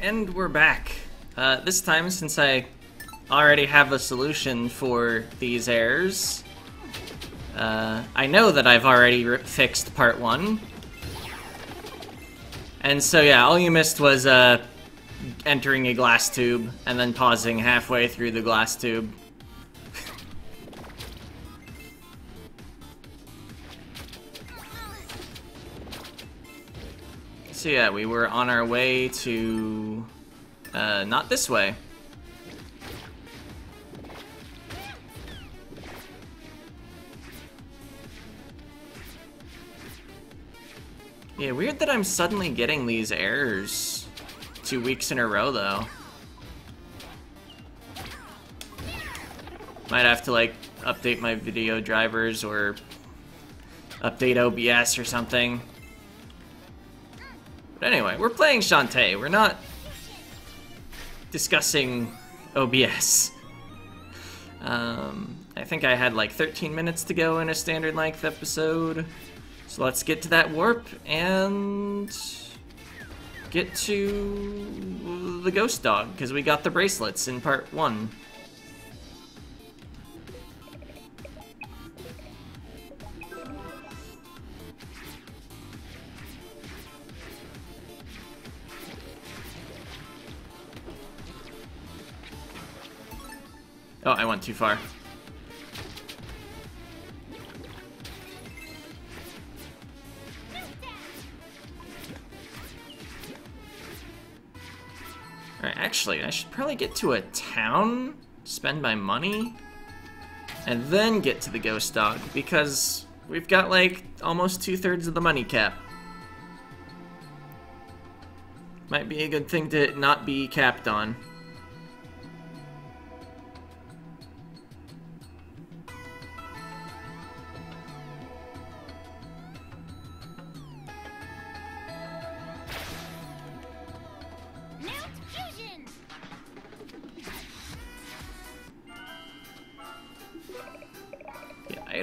and we're back. Uh, this time, since I already have a solution for these errors, uh, I know that I've already fixed part one. And so yeah, all you missed was uh, entering a glass tube and then pausing halfway through the glass tube. Yeah, we were on our way to... Uh, not this way. Yeah, weird that I'm suddenly getting these errors two weeks in a row, though. Might have to, like, update my video drivers or update OBS or something. But anyway, we're playing Shantae. We're not discussing OBS. Um, I think I had like 13 minutes to go in a standard length episode. So let's get to that warp and get to the ghost dog because we got the bracelets in part one. Oh, I went too far. Alright, actually, I should probably get to a town, spend my money, and then get to the ghost dog, because we've got, like, almost two-thirds of the money cap. Might be a good thing to not be capped on.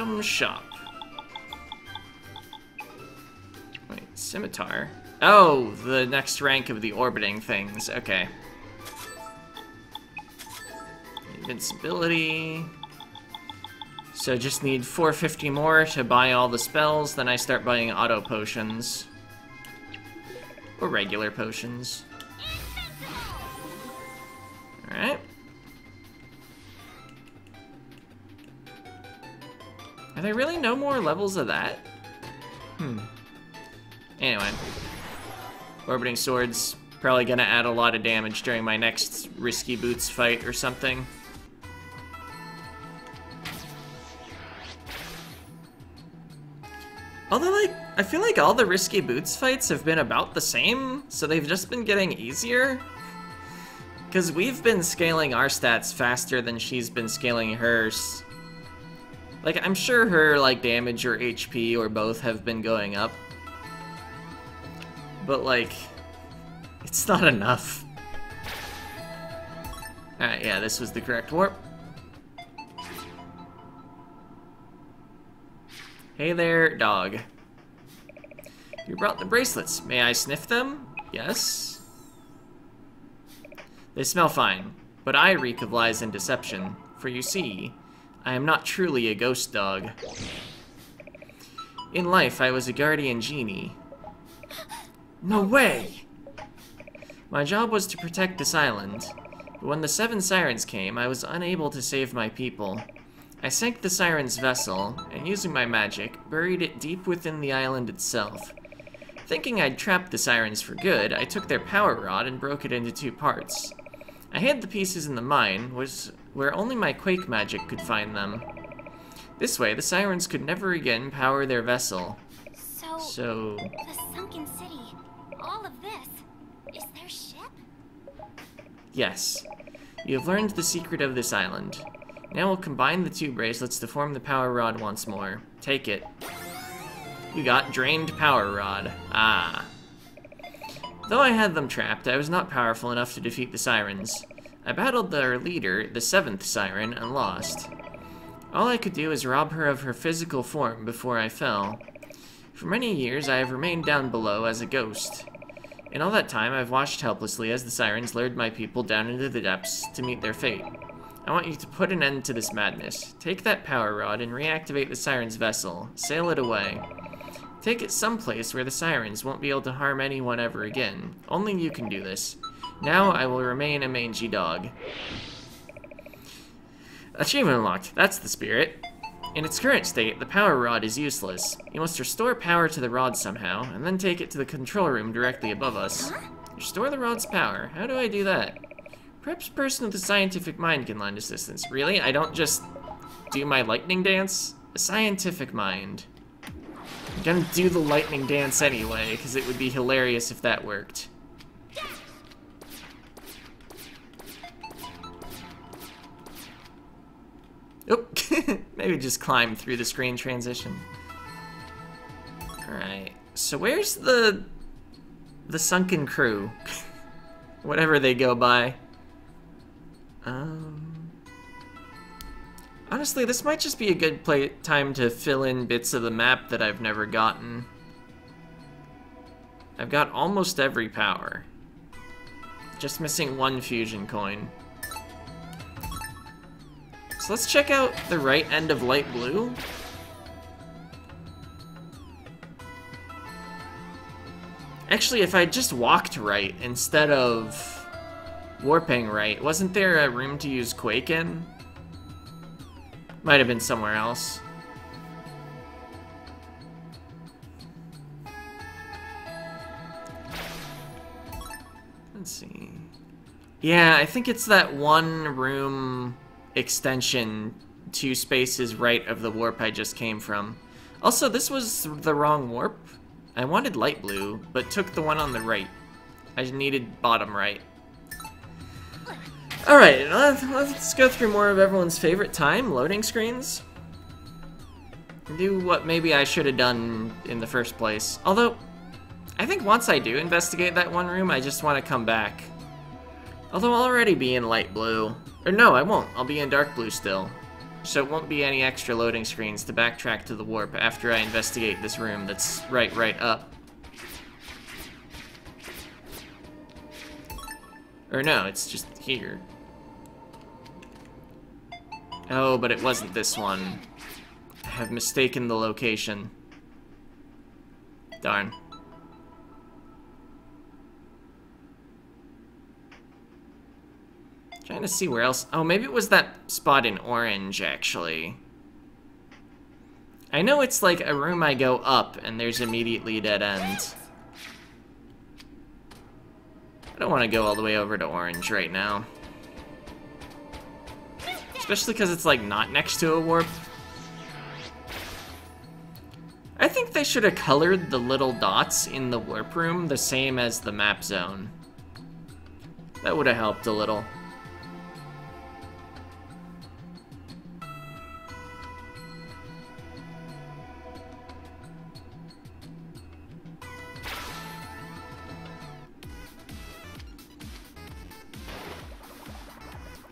Item shop. Wait, scimitar? Oh, the next rank of the orbiting things. Okay. Invincibility. So just need 450 more to buy all the spells, then I start buying auto potions. Or regular potions. Are there really no more levels of that? Hmm. Anyway. Orbiting Sword's probably gonna add a lot of damage during my next Risky Boots fight or something. Although, like, I feel like all the Risky Boots fights have been about the same, so they've just been getting easier. Because we've been scaling our stats faster than she's been scaling hers. Like, I'm sure her, like, damage or HP or both have been going up. But, like, it's not enough. Alright, yeah, this was the correct warp. Hey there, dog. You brought the bracelets. May I sniff them? Yes. They smell fine, but I reek of lies and deception. For you see, I am not truly a ghost dog. In life, I was a guardian genie. No way! My job was to protect this island, but when the seven sirens came, I was unable to save my people. I sank the sirens' vessel, and using my magic, buried it deep within the island itself. Thinking I'd trapped the sirens for good, I took their power rod and broke it into two parts. I hid the pieces in the mine, was where only my quake magic could find them. This way, the sirens could never again power their vessel. So, So, the sunken city, all of this, is their ship? yes. You have learned the secret of this island. Now we'll combine the two bracelets to form the power rod once more. Take it. You got drained power rod. Ah. Though I had them trapped, I was not powerful enough to defeat the sirens. I battled their leader, the seventh siren, and lost. All I could do was rob her of her physical form before I fell. For many years, I have remained down below as a ghost. In all that time, I've watched helplessly as the sirens lured my people down into the depths to meet their fate. I want you to put an end to this madness. Take that power rod and reactivate the siren's vessel. Sail it away. Take it someplace where the sirens won't be able to harm anyone ever again. Only you can do this. Now I will remain a mangy dog. Achievement unlocked. That's the spirit. In its current state, the power rod is useless. You must restore power to the rod somehow, and then take it to the control room directly above us. Restore the rod's power. How do I do that? Perhaps a person with a scientific mind can lend assistance. Really? I don't just do my lightning dance? A scientific mind. I'm gonna do the lightning dance anyway, because it would be hilarious if that worked. Oop, maybe just climb through the screen transition. Alright, so where's the... the sunken crew? Whatever they go by. Um... Honestly, this might just be a good play time to fill in bits of the map that I've never gotten. I've got almost every power. Just missing one fusion coin. So let's check out the right end of light blue. Actually, if I just walked right instead of warping right, wasn't there a room to use Quake in? Might have been somewhere else. Let's see. Yeah, I think it's that one room extension two spaces right of the warp I just came from. Also, this was the wrong warp. I wanted light blue, but took the one on the right. I needed bottom right. Alright, let's go through more of everyone's favorite time, loading screens. Do what maybe I should have done in the first place. Although, I think once I do investigate that one room, I just want to come back. Although I'll already be in light blue. Or no, I won't. I'll be in dark blue still. So it won't be any extra loading screens to backtrack to the warp after I investigate this room that's right, right up. Or no, it's just here. Oh, but it wasn't this one. I have mistaken the location. Darn. Trying to see where else... Oh, maybe it was that spot in orange, actually. I know it's like a room I go up, and there's immediately a dead end. I don't want to go all the way over to orange right now. Especially because it's like not next to a warp. I think they should have colored the little dots in the warp room the same as the map zone. That would have helped a little.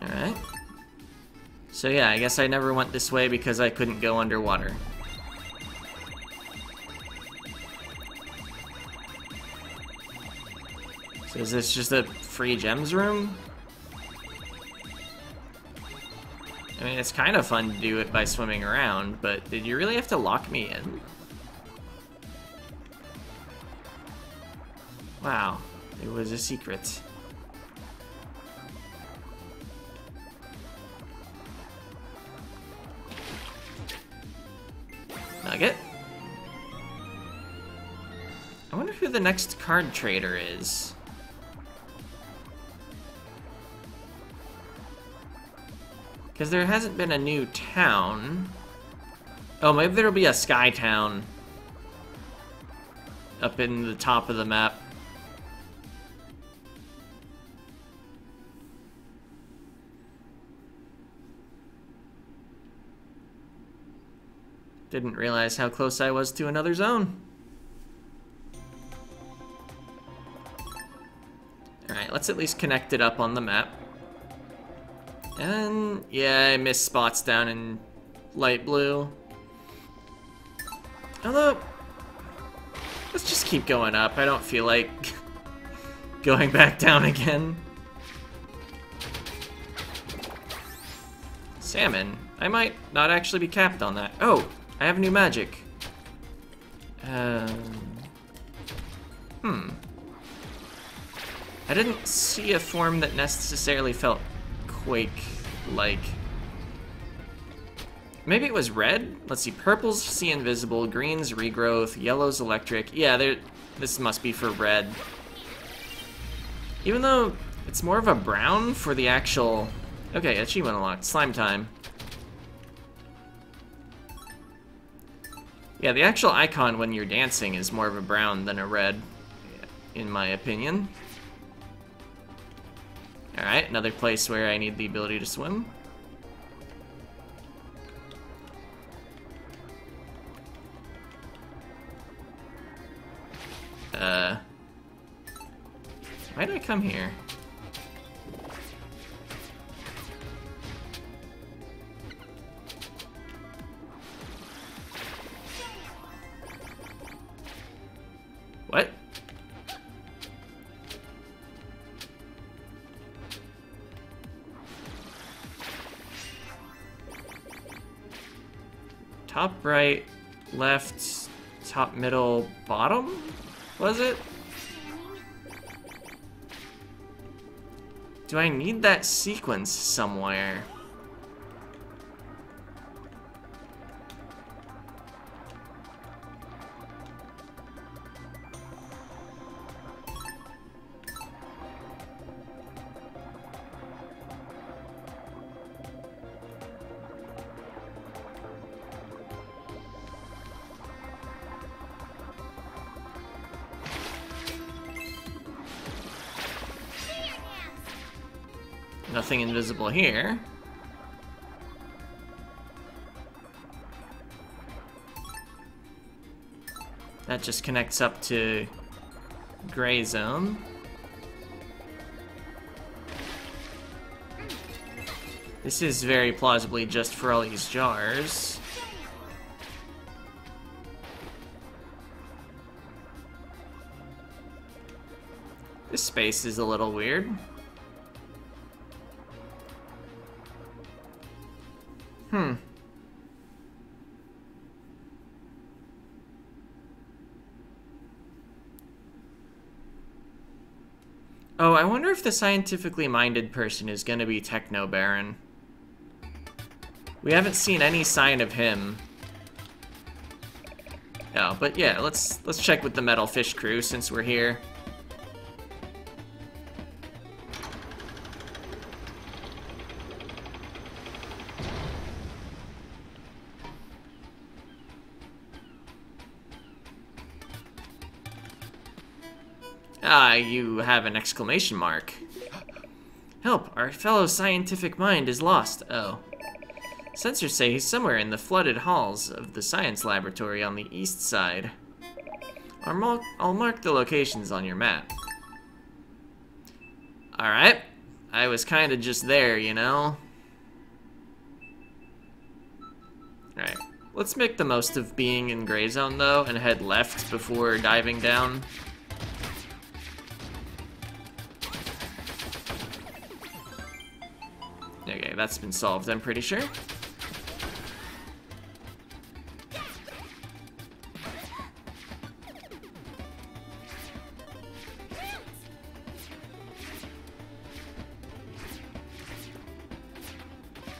Alright. So yeah, I guess I never went this way because I couldn't go underwater. So is this just a free gems room? I mean, it's kind of fun to do it by swimming around, but did you really have to lock me in? Wow, it was a secret. The next card trader is. Because there hasn't been a new town. Oh, maybe there'll be a sky town up in the top of the map. Didn't realize how close I was to another zone. Let's at least connect it up on the map. And yeah, I missed spots down in light blue. Although, let's just keep going up. I don't feel like going back down again. Salmon. I might not actually be capped on that. Oh, I have new magic. Um, hmm. I didn't see a form that necessarily felt Quake-like. Maybe it was red? Let's see, purple's see invisible, green's regrowth, yellow's electric. Yeah, there. this must be for red. Even though it's more of a brown for the actual... Okay, achievement unlocked, slime time. Yeah, the actual icon when you're dancing is more of a brown than a red, in my opinion. Alright, another place where I need the ability to swim. Uh... Why did I come here? Right, left, top middle, bottom? Was it? Do I need that sequence somewhere? Nothing invisible here. That just connects up to gray zone. This is very plausibly just for all these jars. This space is a little weird. The scientifically minded person is gonna be Techno Baron. We haven't seen any sign of him. Oh, but yeah, let's let's check with the Metal Fish crew since we're here. You have an exclamation mark. Help, our fellow scientific mind is lost. Oh. Sensors say he's somewhere in the flooded halls of the science laboratory on the east side. I'll mark, I'll mark the locations on your map. Alright. I was kinda just there, you know? Alright. Let's make the most of being in gray zone, though, and head left before diving down. That's been solved, I'm pretty sure.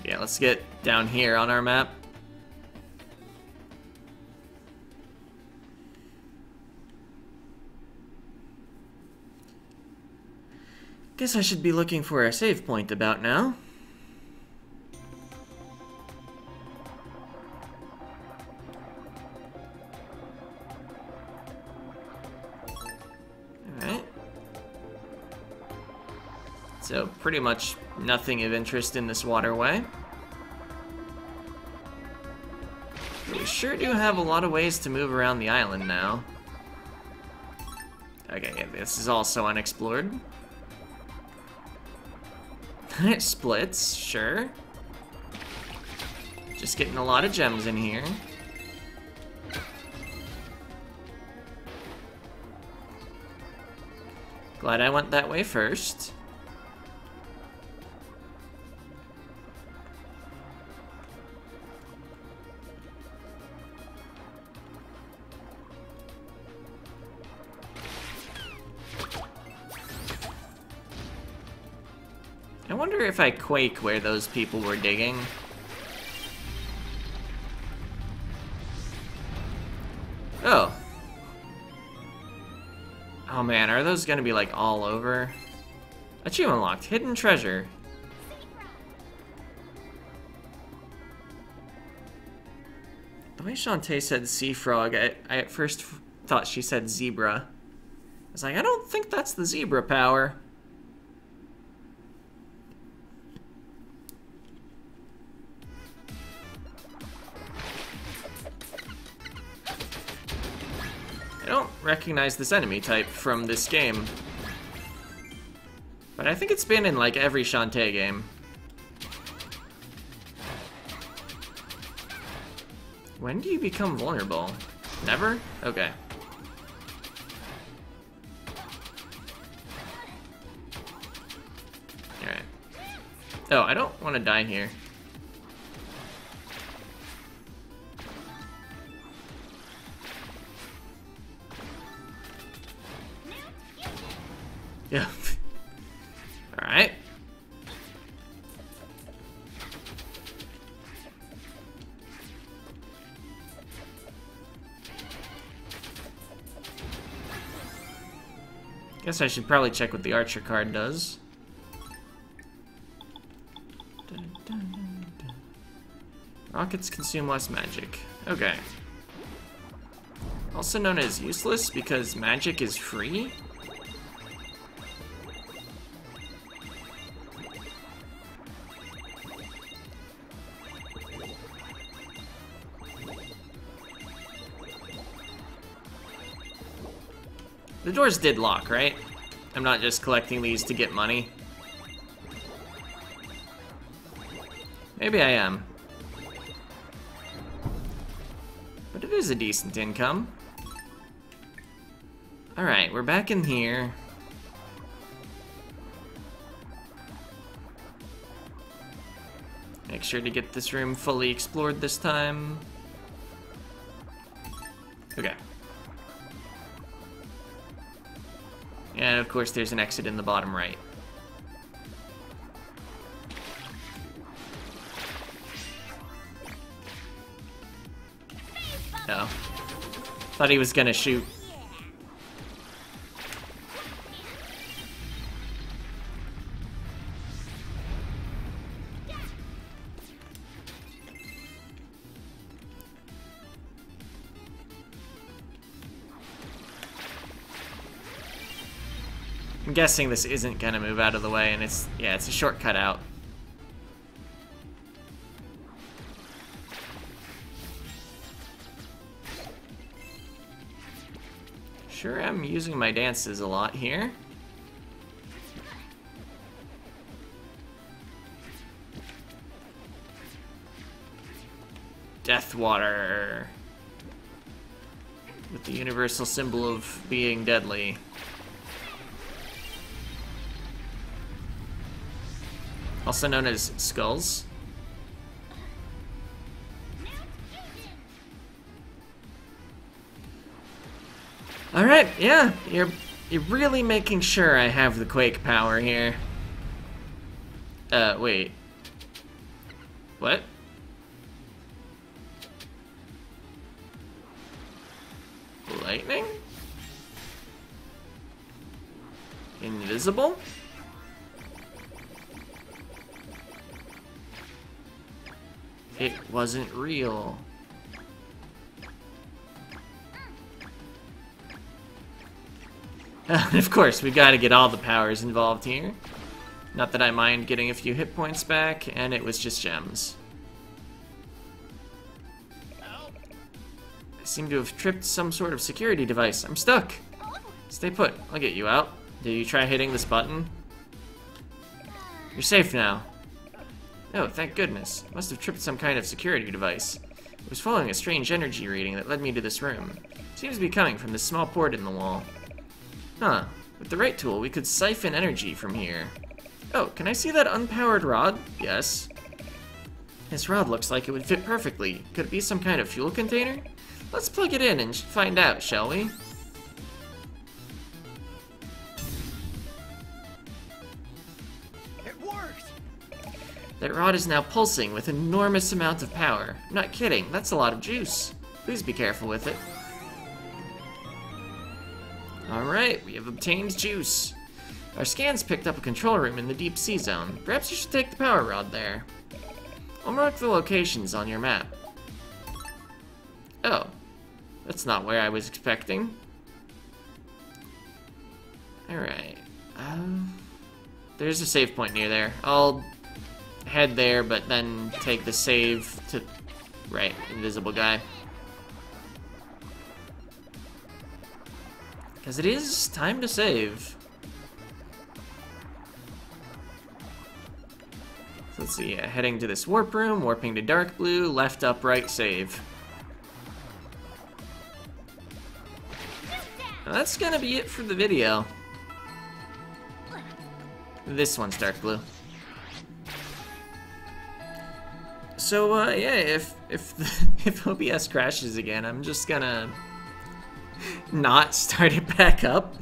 Yeah, let's get down here on our map. Guess I should be looking for a save point about now. Pretty much nothing of interest in this waterway. We sure do have a lot of ways to move around the island now. Okay, this is also unexplored. it splits, sure. Just getting a lot of gems in here. Glad I went that way first. If I quake where those people were digging. Oh. Oh man, are those gonna be like all over? Achievement unlocked, hidden treasure. The way Shantae said sea frog, I, I at first thought she said zebra. I was like, I don't think that's the zebra power. Recognize this enemy type from this game. But I think it's been in like every Shantae game. When do you become vulnerable? Never? Okay. Alright. Oh, I don't want to die here. Yeah. Alright. Guess I should probably check what the Archer card does. Rockets consume less magic. Okay. Also known as useless because magic is free? The doors did lock, right? I'm not just collecting these to get money. Maybe I am. But it is a decent income. Alright, we're back in here. Make sure to get this room fully explored this time. Okay. And of course there's an exit in the bottom right. No. Oh. Thought he was gonna shoot. Guessing this isn't gonna move out of the way, and it's, yeah, it's a shortcut out. Sure I'm using my dances a lot here. Deathwater. With the universal symbol of being deadly. Also known as skulls. Alright, yeah, you're you're really making sure I have the quake power here. Uh, wait. What? Lightning? Invisible? It wasn't real. of course, we gotta get all the powers involved here. Not that I mind getting a few hit points back, and it was just gems. I seem to have tripped some sort of security device. I'm stuck. Stay put. I'll get you out. Did you try hitting this button? You're safe now. Oh, thank goodness. Must have tripped some kind of security device. It was following a strange energy reading that led me to this room. Seems to be coming from this small port in the wall. Huh. With the right tool, we could siphon energy from here. Oh, can I see that unpowered rod? Yes. This rod looks like it would fit perfectly. Could it be some kind of fuel container? Let's plug it in and find out, shall we? That rod is now pulsing with enormous amounts of power. I'm not kidding, that's a lot of juice. Please be careful with it. Alright, we have obtained juice. Our scans picked up a control room in the deep sea zone. Perhaps you should take the power rod there. I'll mark the locations on your map. Oh, that's not where I was expecting. Alright. Um, there's a save point near there. I'll head there, but then take the save to... Right, invisible guy. Because it is time to save. So let's see, uh, heading to this warp room, warping to dark blue, left, up, right, save. Now that's gonna be it for the video. This one's dark blue. So uh, yeah, if if if OBS crashes again, I'm just gonna not start it back up.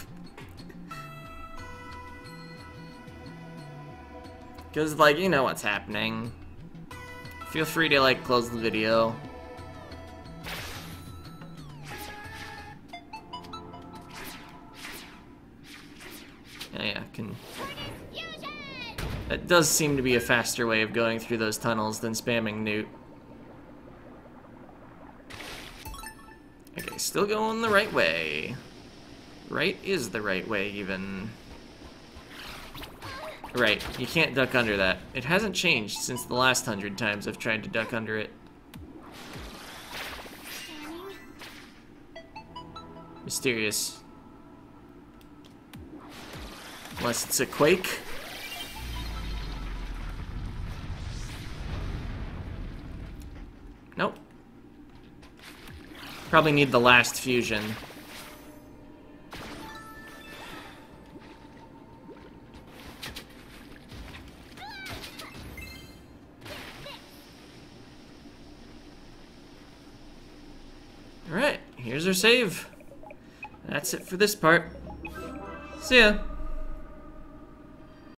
Cause like you know what's happening. Feel free to like close the video. Yeah, yeah, can that does seem to be a faster way of going through those tunnels than spamming Newt. Okay, still going the right way. Right is the right way, even. Right, you can't duck under that. It hasn't changed since the last hundred times I've tried to duck under it. Mysterious. Unless it's a quake. Probably need the last fusion. Alright, here's our save. That's it for this part. See ya.